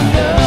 No.